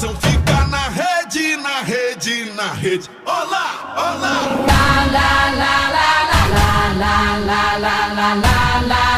fica na rede, na rede, na rede. Olá, olá. La, lá, lá, lá, lá, lá, lá, lá, lá, lá, lá.